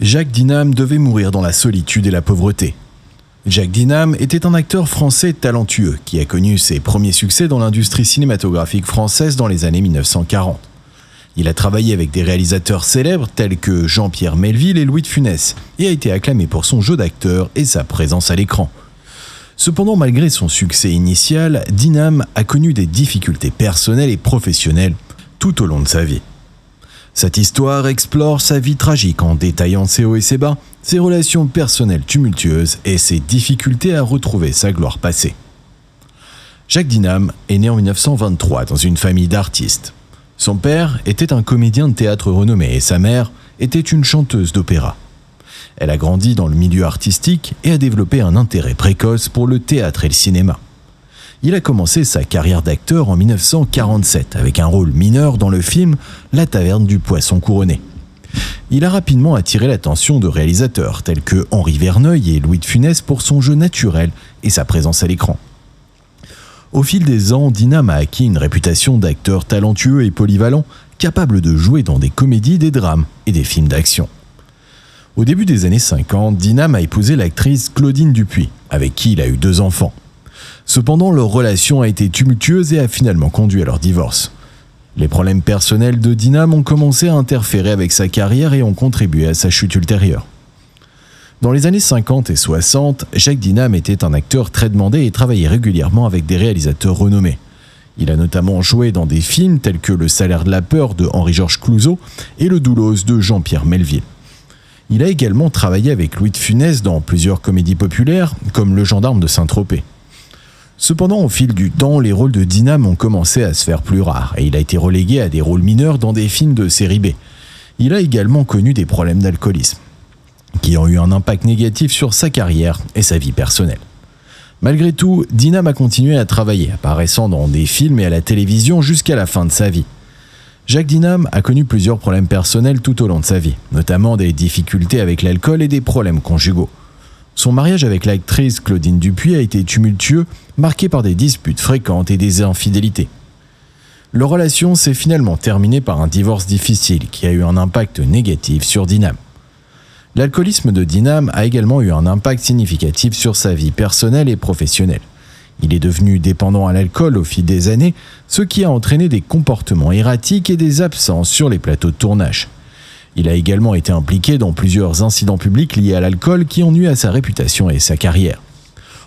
Jacques Dinam devait mourir dans la solitude et la pauvreté. Jacques Dinam était un acteur français talentueux qui a connu ses premiers succès dans l'industrie cinématographique française dans les années 1940. Il a travaillé avec des réalisateurs célèbres tels que Jean-Pierre Melville et Louis de Funès et a été acclamé pour son jeu d'acteur et sa présence à l'écran. Cependant, malgré son succès initial, Dinam a connu des difficultés personnelles et professionnelles tout au long de sa vie. Cette histoire explore sa vie tragique en détaillant ses hauts et ses bas, ses relations personnelles tumultueuses et ses difficultés à retrouver sa gloire passée. Jacques Dinam est né en 1923 dans une famille d'artistes. Son père était un comédien de théâtre renommé et sa mère était une chanteuse d'opéra. Elle a grandi dans le milieu artistique et a développé un intérêt précoce pour le théâtre et le cinéma il a commencé sa carrière d'acteur en 1947 avec un rôle mineur dans le film La taverne du poisson couronné. Il a rapidement attiré l'attention de réalisateurs tels que Henri Verneuil et Louis de Funès pour son jeu naturel et sa présence à l'écran. Au fil des ans, Dinam a acquis une réputation d'acteur talentueux et polyvalent, capable de jouer dans des comédies, des drames et des films d'action. Au début des années 50, Dinam a épousé l'actrice Claudine Dupuis, avec qui il a eu deux enfants. Cependant, leur relation a été tumultueuse et a finalement conduit à leur divorce. Les problèmes personnels de Dinam ont commencé à interférer avec sa carrière et ont contribué à sa chute ultérieure. Dans les années 50 et 60, Jacques Dinam était un acteur très demandé et travaillait régulièrement avec des réalisateurs renommés. Il a notamment joué dans des films tels que Le salaire de la peur de Henri-Georges Clouzot et Le doulos de Jean-Pierre Melville. Il a également travaillé avec Louis de Funès dans plusieurs comédies populaires comme Le gendarme de Saint-Tropez. Cependant, au fil du temps, les rôles de Dinam ont commencé à se faire plus rares et il a été relégué à des rôles mineurs dans des films de série B. Il a également connu des problèmes d'alcoolisme, qui ont eu un impact négatif sur sa carrière et sa vie personnelle. Malgré tout, Dinam a continué à travailler, apparaissant dans des films et à la télévision jusqu'à la fin de sa vie. Jacques Dinam a connu plusieurs problèmes personnels tout au long de sa vie, notamment des difficultés avec l'alcool et des problèmes conjugaux. Son mariage avec l'actrice Claudine Dupuis a été tumultueux, marqué par des disputes fréquentes et des infidélités. Leur relation s'est finalement terminée par un divorce difficile qui a eu un impact négatif sur Dinam. L'alcoolisme de Dinam a également eu un impact significatif sur sa vie personnelle et professionnelle. Il est devenu dépendant à l'alcool au fil des années, ce qui a entraîné des comportements erratiques et des absences sur les plateaux de tournage. Il a également été impliqué dans plusieurs incidents publics liés à l'alcool qui ont nuit à sa réputation et sa carrière.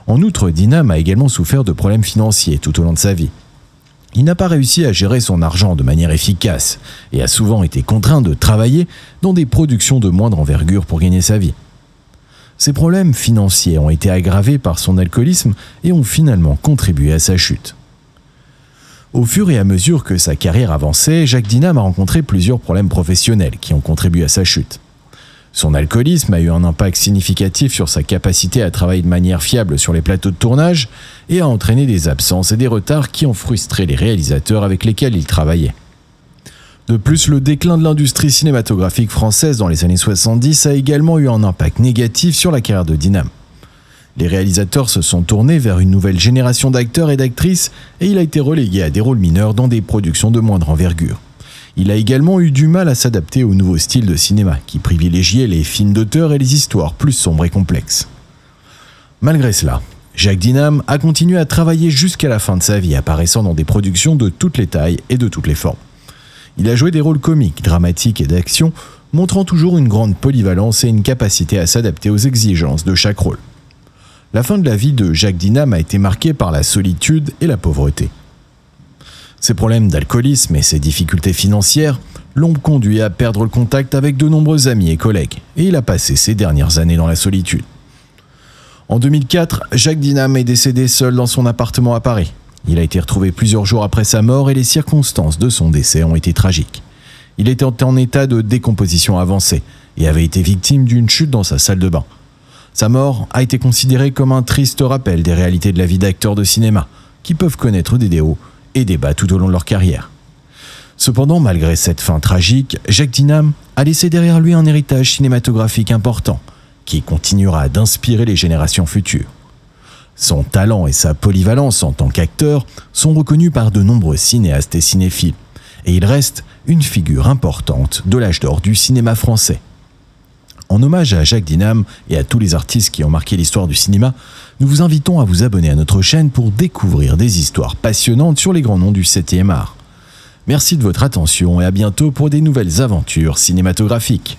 En outre, Dinam a également souffert de problèmes financiers tout au long de sa vie. Il n'a pas réussi à gérer son argent de manière efficace et a souvent été contraint de travailler dans des productions de moindre envergure pour gagner sa vie. Ces problèmes financiers ont été aggravés par son alcoolisme et ont finalement contribué à sa chute. Au fur et à mesure que sa carrière avançait, Jacques Dinam a rencontré plusieurs problèmes professionnels qui ont contribué à sa chute. Son alcoolisme a eu un impact significatif sur sa capacité à travailler de manière fiable sur les plateaux de tournage et a entraîné des absences et des retards qui ont frustré les réalisateurs avec lesquels il travaillait. De plus, le déclin de l'industrie cinématographique française dans les années 70 a également eu un impact négatif sur la carrière de Dinam. Les réalisateurs se sont tournés vers une nouvelle génération d'acteurs et d'actrices et il a été relégué à des rôles mineurs dans des productions de moindre envergure. Il a également eu du mal à s'adapter au nouveau style de cinéma qui privilégiait les films d'auteur et les histoires plus sombres et complexes. Malgré cela, Jacques Dinam a continué à travailler jusqu'à la fin de sa vie, apparaissant dans des productions de toutes les tailles et de toutes les formes. Il a joué des rôles comiques, dramatiques et d'action, montrant toujours une grande polyvalence et une capacité à s'adapter aux exigences de chaque rôle. La fin de la vie de Jacques Dinam a été marquée par la solitude et la pauvreté. Ses problèmes d'alcoolisme et ses difficultés financières l'ont conduit à perdre le contact avec de nombreux amis et collègues, et il a passé ses dernières années dans la solitude. En 2004, Jacques Dinam est décédé seul dans son appartement à Paris. Il a été retrouvé plusieurs jours après sa mort et les circonstances de son décès ont été tragiques. Il était en état de décomposition avancée et avait été victime d'une chute dans sa salle de bain. Sa mort a été considérée comme un triste rappel des réalités de la vie d'acteurs de cinéma, qui peuvent connaître des hauts et des bas tout au long de leur carrière. Cependant, malgré cette fin tragique, Jacques Dinam a laissé derrière lui un héritage cinématographique important, qui continuera d'inspirer les générations futures. Son talent et sa polyvalence en tant qu'acteur sont reconnus par de nombreux cinéastes et cinéphiles, et il reste une figure importante de l'âge d'or du cinéma français. En hommage à Jacques Dinam et à tous les artistes qui ont marqué l'histoire du cinéma, nous vous invitons à vous abonner à notre chaîne pour découvrir des histoires passionnantes sur les grands noms du 7e art. Merci de votre attention et à bientôt pour des nouvelles aventures cinématographiques.